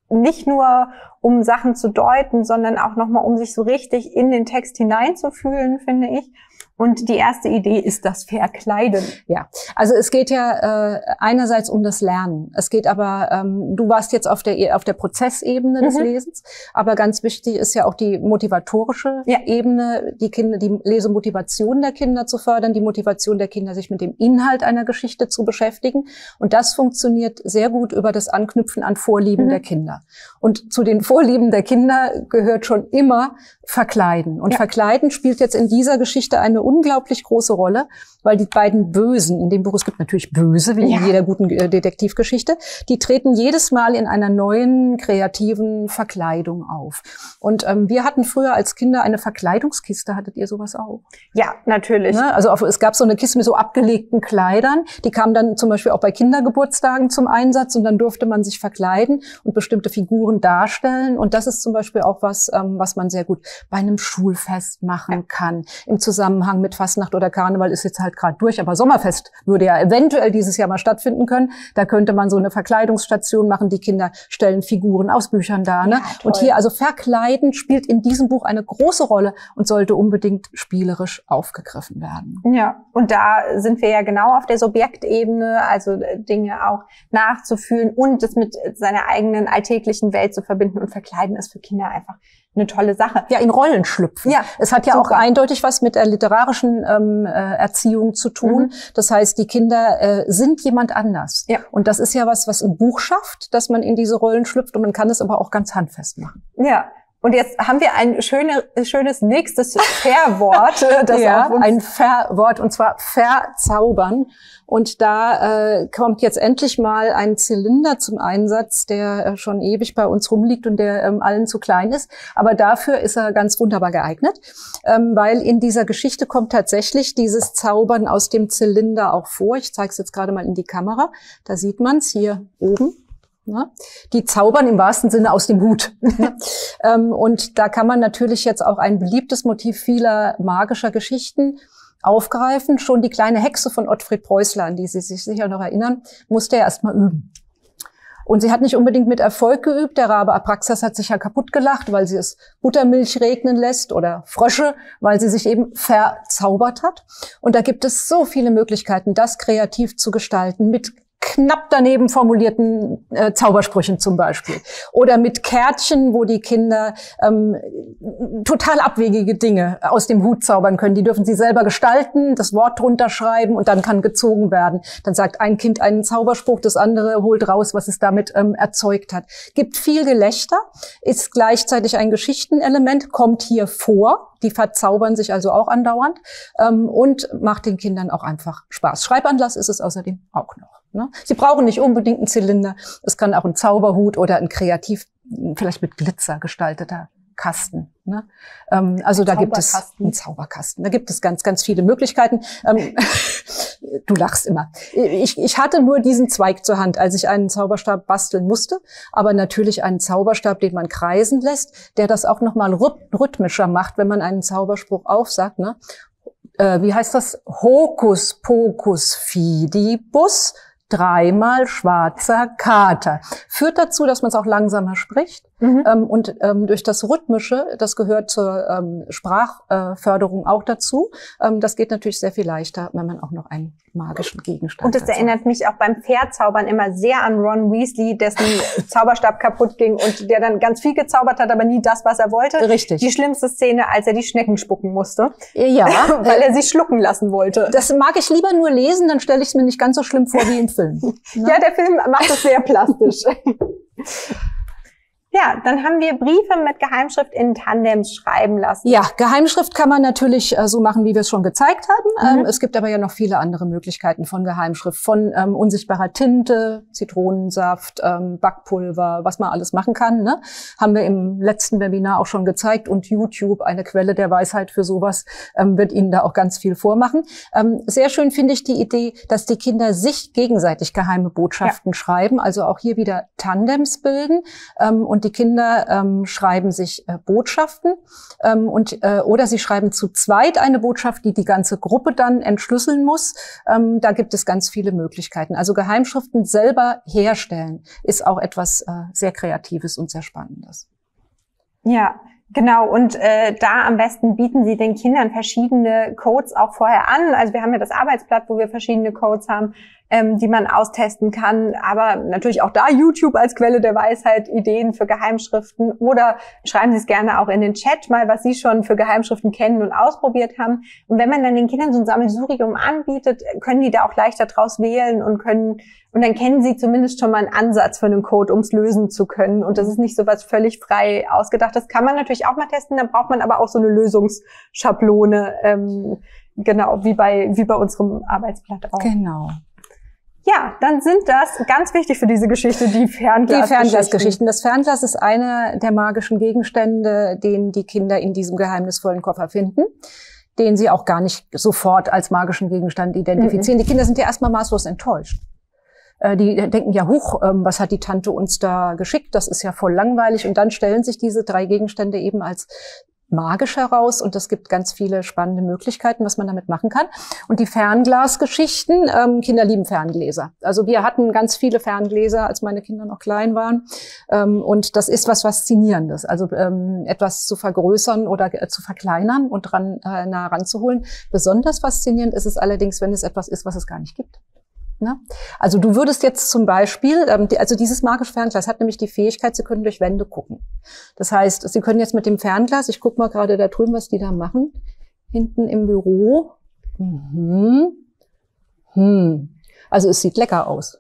nicht nur um Sachen zu deuten, sondern auch nochmal, um sich so richtig in den Text hineinzufühlen, finde ich. Und die erste Idee ist das Verkleiden. Ja, also es geht ja äh, einerseits um das Lernen. Es geht aber, ähm, du warst jetzt auf der auf der Prozessebene des mhm. Lesens, aber ganz wichtig ist ja auch die motivatorische ja. Ebene, die Kinder, die Lesemotivation der Kinder zu fördern, die Motivation der Kinder, sich mit dem Inhalt einer Geschichte zu beschäftigen. Und das funktioniert sehr gut über das Anknüpfen an Vorlieben mhm. der Kinder. Und zu den Vorlieben der Kinder gehört schon immer Verkleiden. Und ja. Verkleiden spielt jetzt in dieser Geschichte eine unglaublich große Rolle, weil die beiden Bösen, in dem Buch, es gibt natürlich Böse, wie ja. in jeder guten äh, Detektivgeschichte, die treten jedes Mal in einer neuen, kreativen Verkleidung auf. Und ähm, wir hatten früher als Kinder eine Verkleidungskiste. Hattet ihr sowas auch? Ja, natürlich. Ne? Also auf, es gab so eine Kiste mit so abgelegten Kleidern. Die kam dann zum Beispiel auch bei Kindergeburtstagen zum Einsatz und dann durfte man sich verkleiden und bestimmte Figuren darstellen. Und das ist zum Beispiel auch was, ähm, was man sehr gut bei einem Schulfest machen ja. kann. Im Zusammenhang mit Fastnacht oder Karneval ist jetzt halt gerade durch, aber Sommerfest würde ja eventuell dieses Jahr mal stattfinden können. Da könnte man so eine Verkleidungsstation machen. Die Kinder stellen Figuren aus Büchern dar. Ne? Ja, und hier also Verkleiden spielt in diesem Buch eine große Rolle und sollte unbedingt spielerisch aufgegriffen werden. Ja, und da sind wir ja genau auf der Subjektebene, also äh, Dinge auch nachzufühlen und das mit seiner eigenen alltäglichen Welt zu verbinden. Und Verkleiden ist für Kinder einfach eine tolle Sache. Ja, in Rollen schlüpfen. Ja, es hat ja super. auch eindeutig was mit der literarischen ähm, äh, Erziehung zu tun. Mhm. Das heißt, die Kinder äh, sind jemand anders. Ja. Und das ist ja was, was ein Buch schafft, dass man in diese Rollen schlüpft und man kann es aber auch ganz handfest machen. Ja, und jetzt haben wir ein schöne, schönes nächstes Verwort. Das ja, ein Verwort und zwar verzaubern. Und da äh, kommt jetzt endlich mal ein Zylinder zum Einsatz, der äh, schon ewig bei uns rumliegt und der ähm, allen zu klein ist. Aber dafür ist er ganz wunderbar geeignet, ähm, weil in dieser Geschichte kommt tatsächlich dieses Zaubern aus dem Zylinder auch vor. Ich zeige es jetzt gerade mal in die Kamera. Da sieht man es hier oben. Ne? Die zaubern im wahrsten Sinne aus dem Hut. Ne? ähm, und da kann man natürlich jetzt auch ein beliebtes Motiv vieler magischer Geschichten aufgreifen. Schon die kleine Hexe von Ottfried Preußler, an die Sie sich sicher noch erinnern, musste er erst mal üben. Und sie hat nicht unbedingt mit Erfolg geübt. Der Rabe Apraxas hat sich ja kaputt gelacht, weil sie es Buttermilch regnen lässt oder Frösche, weil sie sich eben verzaubert hat. Und da gibt es so viele Möglichkeiten, das kreativ zu gestalten mit knapp daneben formulierten äh, Zaubersprüchen zum Beispiel. Oder mit Kärtchen, wo die Kinder ähm, total abwegige Dinge aus dem Hut zaubern können. Die dürfen sie selber gestalten, das Wort drunter schreiben und dann kann gezogen werden. Dann sagt ein Kind einen Zauberspruch, das andere holt raus, was es damit ähm, erzeugt hat. Gibt viel Gelächter, ist gleichzeitig ein Geschichtenelement, kommt hier vor. Die verzaubern sich also auch andauernd ähm, und macht den Kindern auch einfach Spaß. Schreibanlass ist es außerdem auch noch. Ne? Sie brauchen nicht unbedingt einen Zylinder. Es kann auch ein Zauberhut oder ein kreativ, vielleicht mit Glitzer gestalteter Kasten. Ne? Ähm, also da gibt es einen Zauberkasten. Da gibt es ganz, ganz viele Möglichkeiten. Ähm, du lachst immer. Ich, ich hatte nur diesen Zweig zur Hand, als ich einen Zauberstab basteln musste. Aber natürlich einen Zauberstab, den man kreisen lässt, der das auch nochmal rhythmischer macht, wenn man einen Zauberspruch aufsagt. Ne? Äh, wie heißt das? Hokus pokus fidibus dreimal schwarzer Kater. Führt dazu, dass man es auch langsamer spricht. Mhm. Ähm, und ähm, durch das Rhythmische, das gehört zur ähm, Sprachförderung äh, auch dazu. Ähm, das geht natürlich sehr viel leichter, wenn man auch noch einen magischen Gegenstand Und das erinnert mich auch beim Pferdzaubern immer sehr an Ron Weasley, dessen Zauberstab kaputt ging und der dann ganz viel gezaubert hat, aber nie das, was er wollte. Richtig. Die schlimmste Szene, als er die Schnecken spucken musste. Ja. weil er sie schlucken lassen wollte. Das mag ich lieber nur lesen, dann stelle ich es mir nicht ganz so schlimm vor wie im Film. Ne? Ja, der Film macht es sehr plastisch. Ja, dann haben wir Briefe mit Geheimschrift in Tandems schreiben lassen. Ja, Geheimschrift kann man natürlich äh, so machen, wie wir es schon gezeigt haben. Mhm. Ähm, es gibt aber ja noch viele andere Möglichkeiten von Geheimschrift, von ähm, unsichtbarer Tinte, Zitronensaft, ähm, Backpulver, was man alles machen kann. Ne? Haben wir im letzten Webinar auch schon gezeigt und YouTube, eine Quelle der Weisheit für sowas, ähm, wird Ihnen da auch ganz viel vormachen. Ähm, sehr schön finde ich die Idee, dass die Kinder sich gegenseitig geheime Botschaften ja. schreiben, also auch hier wieder Tandems bilden ähm, und die Kinder ähm, schreiben sich äh, Botschaften ähm, und äh, oder sie schreiben zu zweit eine Botschaft, die die ganze Gruppe dann entschlüsseln muss. Ähm, da gibt es ganz viele Möglichkeiten. Also Geheimschriften selber herstellen ist auch etwas äh, sehr Kreatives und sehr Spannendes. Ja, Genau, und äh, da am besten bieten Sie den Kindern verschiedene Codes auch vorher an. Also wir haben ja das Arbeitsblatt, wo wir verschiedene Codes haben ähm, die man austesten kann. Aber natürlich auch da YouTube als Quelle der Weisheit, Ideen für Geheimschriften. Oder schreiben Sie es gerne auch in den Chat mal, was Sie schon für Geheimschriften kennen und ausprobiert haben. Und wenn man dann den Kindern so ein Sammelsurium anbietet, können die da auch leichter draus wählen und können und dann kennen sie zumindest schon mal einen Ansatz für einen Code, um es lösen zu können. Und das ist nicht so was völlig frei ausgedacht. Das kann man natürlich auch mal testen. Dann braucht man aber auch so eine Lösungsschablone, ähm, genau wie bei wie bei unserem Arbeitsblatt auch. Genau. Ja, dann sind das ganz wichtig für diese Geschichte die Fernglasgeschichten. Die Fernglasgeschichten. Das Fernglas ist einer der magischen Gegenstände, den die Kinder in diesem geheimnisvollen Koffer finden den sie auch gar nicht sofort als magischen Gegenstand identifizieren. Mhm. Die Kinder sind ja erstmal maßlos enttäuscht. Äh, die denken ja, huch, ähm, was hat die Tante uns da geschickt? Das ist ja voll langweilig. Und dann stellen sich diese drei Gegenstände eben als magisch heraus und es gibt ganz viele spannende Möglichkeiten, was man damit machen kann. Und die Fernglasgeschichten, ähm, Kinder lieben Ferngläser. Also wir hatten ganz viele Ferngläser, als meine Kinder noch klein waren. Ähm, und das ist was Faszinierendes. Also ähm, etwas zu vergrößern oder äh, zu verkleinern und dran äh, nah ranzuholen. Besonders faszinierend ist es allerdings, wenn es etwas ist, was es gar nicht gibt. Ne? Also du würdest jetzt zum Beispiel, ähm, die, also dieses magische Fernglas hat nämlich die Fähigkeit, sie können durch Wände gucken. Das heißt, sie können jetzt mit dem Fernglas, ich guck mal gerade da drüben, was die da machen, hinten im Büro. Mhm. Hm. Also es sieht lecker aus.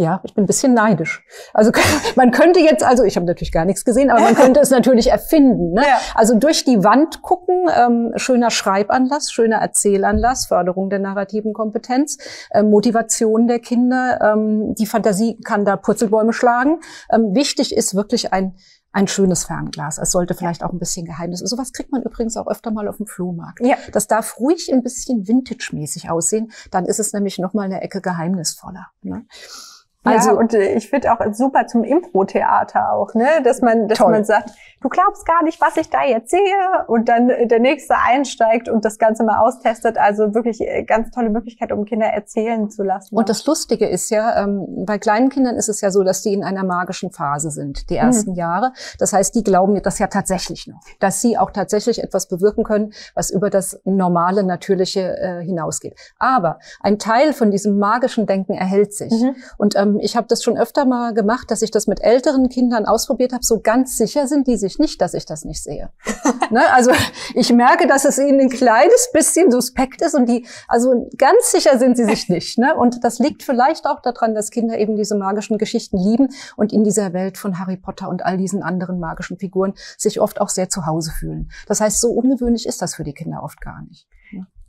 Ja, ich bin ein bisschen neidisch. Also man könnte jetzt, also ich habe natürlich gar nichts gesehen, aber man könnte es natürlich erfinden. Ne? Ja. Also durch die Wand gucken, ähm, schöner Schreibanlass, schöner Erzählanlass, Förderung der narrativen Kompetenz, äh, Motivation der Kinder, ähm, die Fantasie kann da Purzelbäume schlagen. Ähm, wichtig ist wirklich ein ein schönes Fernglas. Es sollte vielleicht auch ein bisschen Geheimnis. Sowas kriegt man übrigens auch öfter mal auf dem Flohmarkt. Ja. Das darf ruhig ein bisschen vintage-mäßig aussehen. Dann ist es nämlich noch mal eine Ecke geheimnisvoller. Ne? Also, ja, und äh, ich finde auch super zum Impro-Theater auch, ne, dass man, dass toll. man sagt, du glaubst gar nicht, was ich da jetzt sehe, und dann äh, der nächste einsteigt und das Ganze mal austestet. Also wirklich äh, ganz tolle Möglichkeit, um Kinder erzählen zu lassen. Und das Lustige ist ja, ähm, bei kleinen Kindern ist es ja so, dass die in einer magischen Phase sind, die mhm. ersten mhm. Jahre. Das heißt, die glauben das ja tatsächlich noch, dass sie auch tatsächlich etwas bewirken können, was über das normale, natürliche äh, hinausgeht. Aber ein Teil von diesem magischen Denken erhält sich. Mhm. Und ähm, ich habe das schon öfter mal gemacht, dass ich das mit älteren Kindern ausprobiert habe. So ganz sicher sind die sich nicht, dass ich das nicht sehe. ne? Also ich merke, dass es ihnen ein kleines bisschen suspekt ist und die, also ganz sicher sind sie sich nicht. Ne? Und das liegt vielleicht auch daran, dass Kinder eben diese magischen Geschichten lieben und in dieser Welt von Harry Potter und all diesen anderen magischen Figuren sich oft auch sehr zu Hause fühlen. Das heißt, so ungewöhnlich ist das für die Kinder oft gar nicht.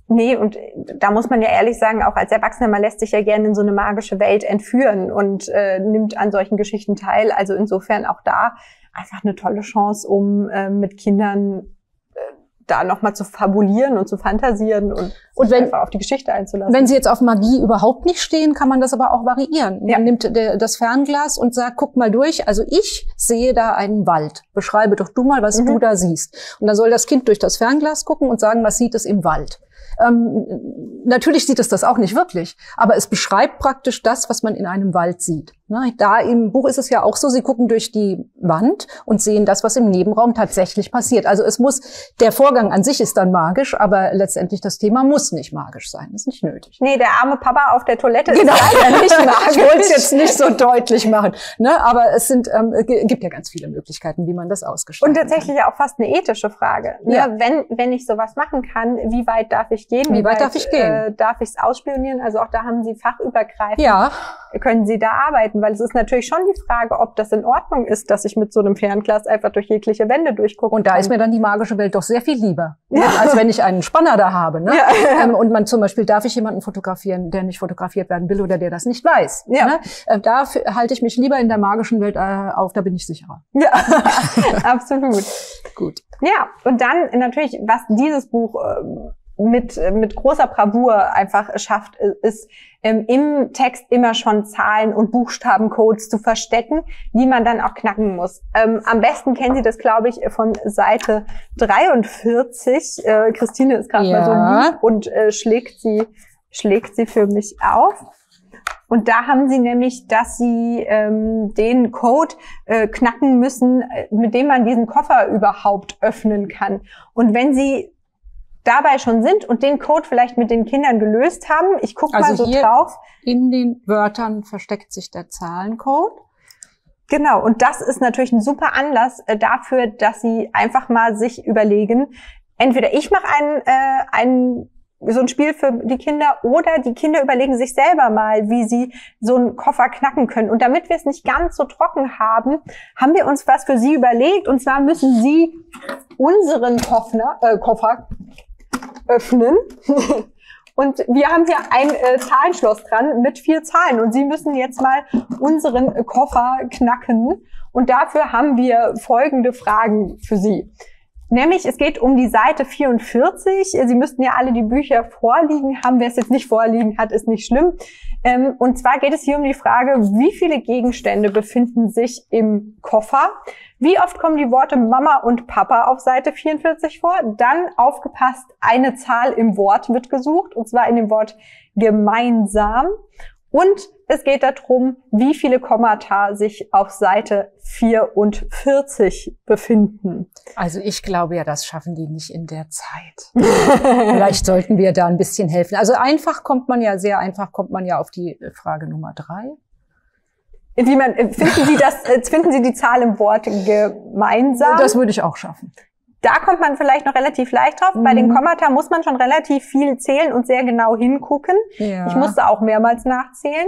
Nee, und da muss man ja ehrlich sagen, auch als Erwachsener, man lässt sich ja gerne in so eine magische Welt entführen und äh, nimmt an solchen Geschichten teil. Also insofern auch da einfach eine tolle Chance, um äh, mit Kindern äh, da nochmal zu fabulieren und zu fantasieren und, und wenn, einfach auf die Geschichte einzulassen. Wenn sie jetzt auf Magie überhaupt nicht stehen, kann man das aber auch variieren. Man ja. nimmt der, das Fernglas und sagt, guck mal durch. Also ich sehe da einen Wald. Beschreibe doch du mal, was mhm. du da siehst. Und dann soll das Kind durch das Fernglas gucken und sagen, was sieht es im Wald. Ähm, natürlich sieht es das auch nicht wirklich, aber es beschreibt praktisch das, was man in einem Wald sieht. Ne? Da im Buch ist es ja auch so, sie gucken durch die Wand und sehen das, was im Nebenraum tatsächlich passiert. Also es muss, der Vorgang an sich ist dann magisch, aber letztendlich das Thema muss nicht magisch sein. Ist nicht nötig. Nee, der arme Papa auf der Toilette genau. ist leider nicht magisch. ich wollte es jetzt nicht so deutlich machen. Ne? Aber es sind, ähm, gibt gibt ja ganz viele Möglichkeiten, wie man das ausgestaltet. Und tatsächlich kann. auch fast eine ethische Frage. Ne? Ja. Wenn, wenn ich sowas machen kann, wie weit darf ich gehen? Wie, weit, weit, darf ich gehen? Äh, darf ich es ausspionieren? Also auch da haben Sie fachübergreifend. Ja. Können Sie da arbeiten? Weil es ist natürlich schon die Frage, ob das in Ordnung ist, dass ich mit so einem Fernglas einfach durch jegliche Wände durchgucke. Und da kann. ist mir dann die magische Welt doch sehr viel lieber, ja. als wenn ich einen Spanner da habe. Ne? Ja. Ähm, und man zum Beispiel, darf ich jemanden fotografieren, der nicht fotografiert werden will oder der das nicht weiß? Ja. Ne? Äh, da halte ich mich lieber in der magischen Welt äh, auf, da bin ich sicherer. Ja, absolut. Gut. Ja, und dann natürlich, was dieses Buch äh, mit, mit großer Bravour einfach schafft, ist ähm, im Text immer schon Zahlen und Buchstabencodes zu verstecken, die man dann auch knacken muss. Ähm, am besten kennen Sie das, glaube ich, von Seite 43. Äh, Christine ist gerade ja. mal so lieb und äh, schlägt sie schlägt sie für mich auf. Und da haben sie nämlich, dass sie ähm, den Code äh, knacken müssen, äh, mit dem man diesen Koffer überhaupt öffnen kann. Und wenn sie dabei schon sind und den Code vielleicht mit den Kindern gelöst haben, ich gucke also mal so hier drauf. In den Wörtern versteckt sich der Zahlencode. Genau, und das ist natürlich ein super Anlass äh, dafür, dass sie einfach mal sich überlegen, entweder ich mache einen, äh, einen so ein Spiel für die Kinder oder die Kinder überlegen sich selber mal, wie sie so einen Koffer knacken können. Und damit wir es nicht ganz so trocken haben, haben wir uns was für sie überlegt. Und zwar müssen sie unseren Koffer, äh, Koffer öffnen. Und wir haben hier ein äh, Zahlenschloss dran mit vier Zahlen. Und Sie müssen jetzt mal unseren Koffer knacken. Und dafür haben wir folgende Fragen für Sie. Nämlich, es geht um die Seite 44. Sie müssten ja alle die Bücher vorliegen haben. Wer es jetzt nicht vorliegen hat, ist nicht schlimm. Ähm, und zwar geht es hier um die Frage, wie viele Gegenstände befinden sich im Koffer? Wie oft kommen die Worte Mama und Papa auf Seite 44 vor? Dann aufgepasst, eine Zahl im Wort wird gesucht, und zwar in dem Wort gemeinsam. Und es geht darum, wie viele Kommata sich auf Seite 44 befinden. Also ich glaube ja, das schaffen die nicht in der Zeit. Vielleicht sollten wir da ein bisschen helfen. Also einfach kommt man ja, sehr einfach kommt man ja auf die Frage Nummer drei. Wie man, finden Sie das, äh, finden Sie die Zahl im Wort gemeinsam? Das würde ich auch schaffen. Da kommt man vielleicht noch relativ leicht drauf. Mhm. Bei den mhm. Kommata muss man schon relativ viel zählen und sehr genau hingucken. Ja. Ich musste auch mehrmals nachzählen.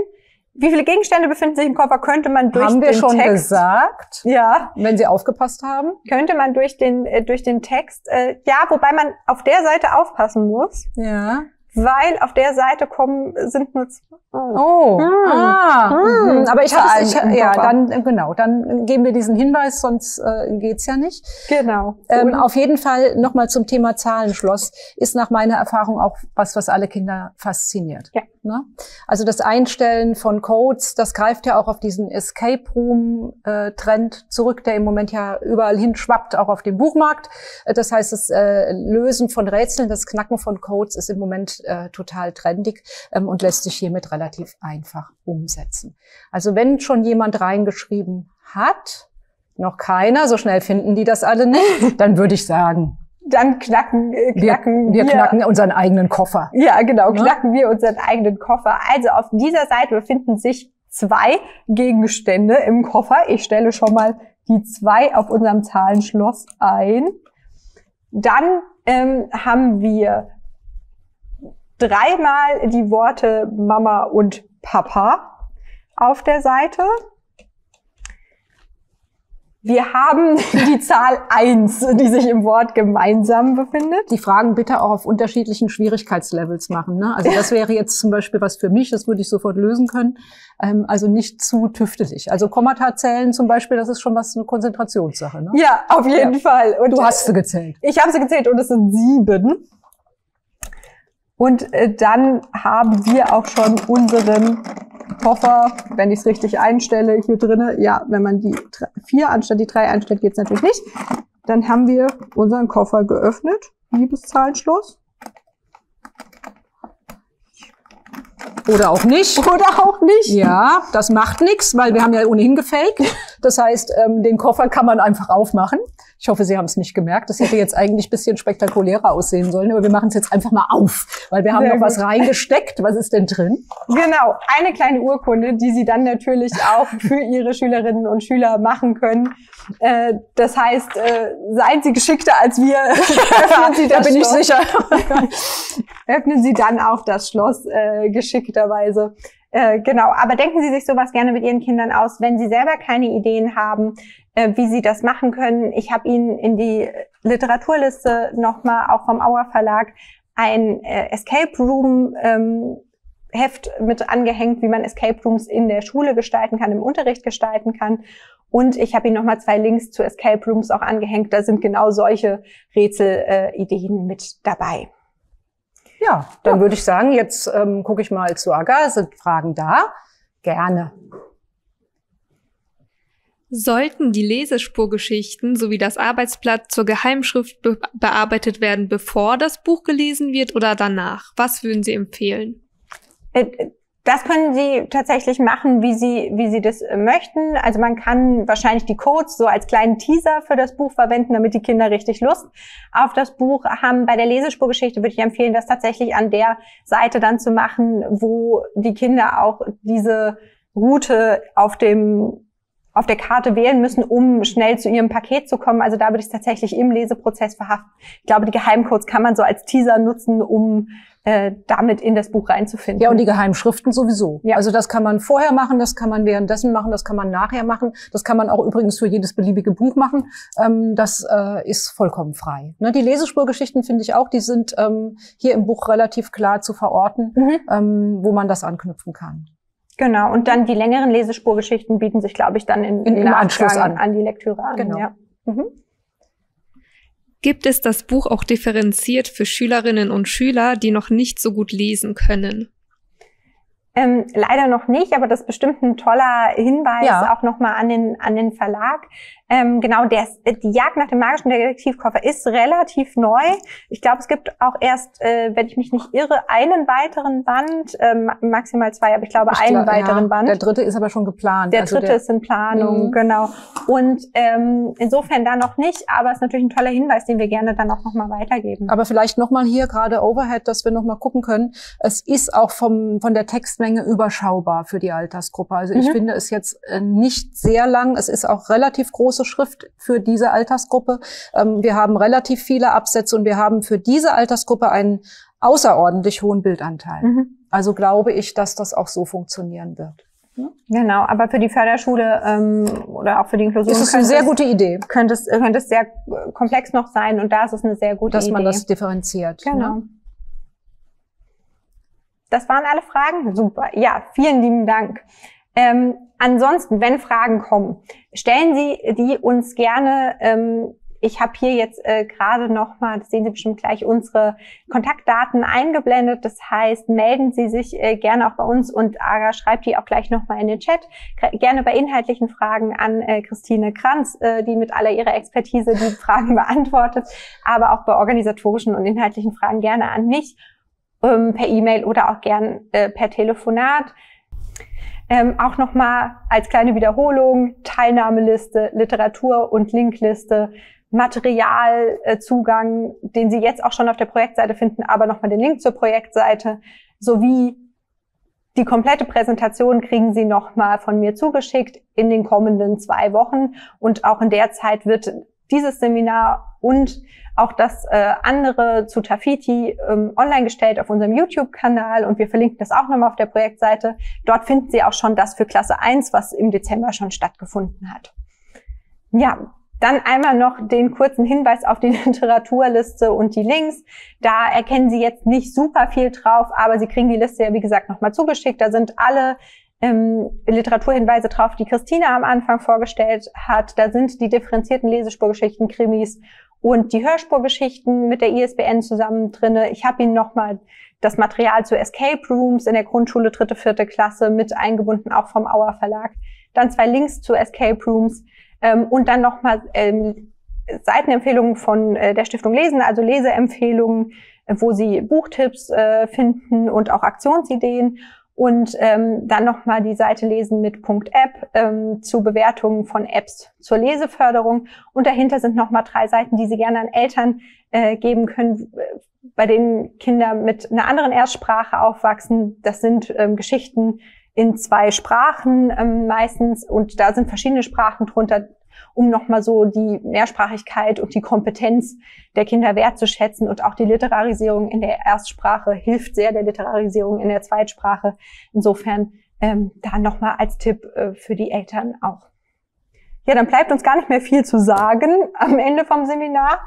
Wie viele Gegenstände befinden sich im Koffer? Könnte man durch haben wir den schon Text, gesagt? Ja. Wenn Sie aufgepasst haben? Könnte man durch den äh, durch den Text, äh, ja, wobei man auf der Seite aufpassen muss. Ja weil auf der Seite kommen sind nur zwei. Oh, hm. ah, hm. aber ich habe ich, ja, dann genau, dann geben wir diesen Hinweis, sonst äh, geht's ja nicht. Genau. Ähm, auf jeden Fall nochmal zum Thema Zahlenschloss ist nach meiner Erfahrung auch was, was alle Kinder fasziniert. Ja. Ne? Also das Einstellen von Codes, das greift ja auch auf diesen Escape Room äh, Trend zurück, der im Moment ja überall hinschwappt, auch auf dem Buchmarkt. Äh, das heißt, das äh, Lösen von Rätseln, das Knacken von Codes ist im Moment äh, total trendig ähm, und lässt sich hiermit relativ einfach umsetzen. Also wenn schon jemand reingeschrieben hat, noch keiner, so schnell finden die das alle nicht, dann würde ich sagen, dann knacken, äh, knacken wir, wir, wir knacken unseren eigenen Koffer. Ja, genau, ja? knacken wir unseren eigenen Koffer. Also auf dieser Seite befinden sich zwei Gegenstände im Koffer. Ich stelle schon mal die zwei auf unserem Zahlenschloss ein. Dann ähm, haben wir dreimal die Worte Mama und Papa auf der Seite. Wir haben die Zahl eins, die sich im Wort gemeinsam befindet. Die Fragen bitte auch auf unterschiedlichen Schwierigkeitslevels machen. Ne? Also das wäre jetzt zum Beispiel was für mich, das würde ich sofort lösen können. Ähm, also nicht zu tüftelig. Also Kommata zählen zum Beispiel, das ist schon was eine Konzentrationssache. Ne? Ja, auf jeden ja. Fall. Und du hast sie gezählt. Ich habe sie gezählt und es sind sieben. Und äh, dann haben wir auch schon unseren Koffer, wenn ich es richtig einstelle, hier drinne. Ja, wenn man die vier anstatt die drei einstellt, geht's natürlich nicht. Dann haben wir unseren Koffer geöffnet. Liebes Zahlenschloss. Oder auch nicht. Oder auch nicht. Ja, das macht nichts, weil wir haben ja ohnehin gefaked. Das heißt, ähm, den Koffer kann man einfach aufmachen. Ich hoffe, Sie haben es nicht gemerkt. Das hätte jetzt eigentlich ein bisschen spektakulärer aussehen sollen, aber wir machen es jetzt einfach mal auf, weil wir haben Sehr noch gut. was reingesteckt. Was ist denn drin? Genau, eine kleine Urkunde, die Sie dann natürlich auch für Ihre Schülerinnen und Schüler machen können. Äh, das heißt, äh, seien Sie geschickter als wir. Öffnen Sie da bin Schloss. ich sicher. Öffnen Sie dann auch das Schloss äh, geschickterweise. Äh, genau, aber denken Sie sich sowas gerne mit Ihren Kindern aus, wenn Sie selber keine Ideen haben, äh, wie Sie das machen können. Ich habe Ihnen in die Literaturliste nochmal auch vom Auer Verlag ein äh, Escape Room ähm, Heft mit angehängt, wie man Escape Rooms in der Schule gestalten kann, im Unterricht gestalten kann. Und ich habe Ihnen nochmal zwei Links zu Escape Rooms auch angehängt. Da sind genau solche Rätselideen äh, mit dabei. Ja, dann ja. würde ich sagen, jetzt ähm, gucke ich mal zu Aga. Sind Fragen da? Gerne. Sollten die Lesespurgeschichten sowie das Arbeitsblatt zur Geheimschrift be bearbeitet werden, bevor das Buch gelesen wird oder danach? Was würden Sie empfehlen? Äh, das können Sie tatsächlich machen, wie Sie, wie Sie das äh, möchten. Also man kann wahrscheinlich die Codes so als kleinen Teaser für das Buch verwenden, damit die Kinder richtig Lust auf das Buch haben. Bei der Lesespurgeschichte würde ich empfehlen, das tatsächlich an der Seite dann zu machen, wo die Kinder auch diese Route auf dem auf der Karte wählen müssen, um schnell zu ihrem Paket zu kommen. Also da würde ich es tatsächlich im Leseprozess verhaften. Ich glaube, die Geheimcodes kann man so als Teaser nutzen, um äh, damit in das Buch reinzufinden. Ja, und die Geheimschriften sowieso. Ja. Also das kann man vorher machen, das kann man währenddessen machen, das kann man nachher machen. Das kann man auch übrigens für jedes beliebige Buch machen. Ähm, das äh, ist vollkommen frei. Ne, die Lesespurgeschichten finde ich auch, die sind ähm, hier im Buch relativ klar zu verorten, mhm. ähm, wo man das anknüpfen kann. Genau, und dann die längeren Lesespurgeschichten bieten sich, glaube ich, dann in, in, im Anschluss an. an die Lektüre an. Genau. Ja. Mhm. Gibt es das Buch auch differenziert für Schülerinnen und Schüler, die noch nicht so gut lesen können? Ähm, leider noch nicht, aber das ist bestimmt ein toller Hinweis ja. auch nochmal an den, an den Verlag. Ähm, genau, der, die Jagd nach dem magischen Detektivkoffer ist relativ neu. Ich glaube, es gibt auch erst, äh, wenn ich mich nicht irre, einen weiteren Band, ähm, maximal zwei, aber ich glaube ich einen glaub, weiteren ja, Band. Der dritte ist aber schon geplant. Der also dritte der, ist in Planung, mh. genau. Und ähm, insofern da noch nicht, aber es ist natürlich ein toller Hinweis, den wir gerne dann auch nochmal weitergeben. Aber vielleicht nochmal hier gerade Overhead, dass wir nochmal gucken können. Es ist auch vom, von der Textmenge überschaubar für die Altersgruppe. Also ich mhm. finde es jetzt äh, nicht sehr lang. Es ist auch relativ große Schrift für diese Altersgruppe. Ähm, wir haben relativ viele Absätze und wir haben für diese Altersgruppe einen außerordentlich hohen Bildanteil. Mhm. Also glaube ich, dass das auch so funktionieren wird. Genau, aber für die Förderschule ähm, oder auch für die Inklusion ist es eine sehr gute Idee. Könnte es, könnte es sehr komplex noch sein und da ist es eine sehr gute Dass Idee. Dass man das differenziert. Genau. Ne? Das waren alle Fragen? Super. Ja, vielen lieben Dank. Ähm, ansonsten, wenn Fragen kommen, stellen Sie die uns gerne. Ähm, ich habe hier jetzt äh, gerade nochmal, das sehen Sie bestimmt gleich, unsere Kontaktdaten eingeblendet. Das heißt, melden Sie sich äh, gerne auch bei uns und Aga schreibt die auch gleich nochmal in den Chat. Gerne bei inhaltlichen Fragen an äh, Christine Kranz, äh, die mit aller ihrer Expertise die Fragen beantwortet, aber auch bei organisatorischen und inhaltlichen Fragen gerne an mich ähm, per E-Mail oder auch gern äh, per Telefonat. Ähm, auch nochmal als kleine Wiederholung, Teilnahmeliste, Literatur- und Linkliste, Materialzugang, äh, den Sie jetzt auch schon auf der Projektseite finden, aber nochmal den Link zur Projektseite, sowie die komplette Präsentation kriegen Sie nochmal von mir zugeschickt in den kommenden zwei Wochen. Und auch in der Zeit wird dieses Seminar und auch das äh, andere zu Tafiti ähm, online gestellt auf unserem YouTube-Kanal und wir verlinken das auch nochmal auf der Projektseite. Dort finden Sie auch schon das für Klasse 1, was im Dezember schon stattgefunden hat. Ja, dann einmal noch den kurzen Hinweis auf die Literaturliste und die Links. Da erkennen Sie jetzt nicht super viel drauf, aber Sie kriegen die Liste ja wie gesagt nochmal zugeschickt. Da sind alle ähm, Literaturhinweise drauf, die Christina am Anfang vorgestellt hat. Da sind die differenzierten Lesespurgeschichten, Krimis und die Hörspurgeschichten mit der ISBN zusammen drinne. Ich habe Ihnen nochmal das Material zu Escape Rooms in der Grundschule dritte, vierte Klasse mit eingebunden, auch vom Auer Verlag. Dann zwei Links zu Escape Rooms ähm, und dann nochmal ähm, Seitenempfehlungen von äh, der Stiftung Lesen, also Leseempfehlungen, äh, wo Sie Buchtipps äh, finden und auch Aktionsideen und ähm, dann nochmal die Seite lesen mit Punkt App ähm, zu Bewertungen von Apps zur Leseförderung. Und dahinter sind nochmal drei Seiten, die Sie gerne an Eltern äh, geben können, bei denen Kinder mit einer anderen Erstsprache aufwachsen. Das sind ähm, Geschichten in zwei Sprachen ähm, meistens und da sind verschiedene Sprachen drunter um nochmal so die Mehrsprachigkeit und die Kompetenz der Kinder wertzuschätzen. Und auch die Literarisierung in der Erstsprache hilft sehr der Literarisierung in der Zweitsprache. Insofern ähm, da nochmal als Tipp äh, für die Eltern auch. Ja, dann bleibt uns gar nicht mehr viel zu sagen am Ende vom Seminar.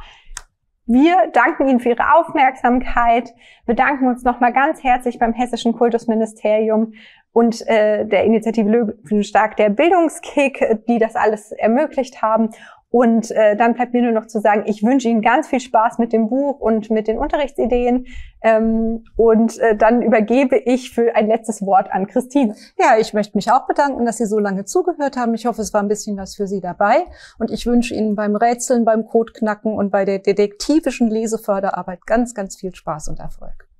Wir danken Ihnen für Ihre Aufmerksamkeit, bedanken uns nochmal ganz herzlich beim Hessischen Kultusministerium und äh, der Initiative Löwenstark der Bildungskick, die das alles ermöglicht haben. Und äh, dann bleibt mir nur noch zu sagen, ich wünsche Ihnen ganz viel Spaß mit dem Buch und mit den Unterrichtsideen. Ähm, und äh, dann übergebe ich für ein letztes Wort an Christine. Ja, ich möchte mich auch bedanken, dass Sie so lange zugehört haben. Ich hoffe, es war ein bisschen was für Sie dabei. Und ich wünsche Ihnen beim Rätseln, beim Codeknacken und bei der detektivischen Leseförderarbeit ganz, ganz viel Spaß und Erfolg.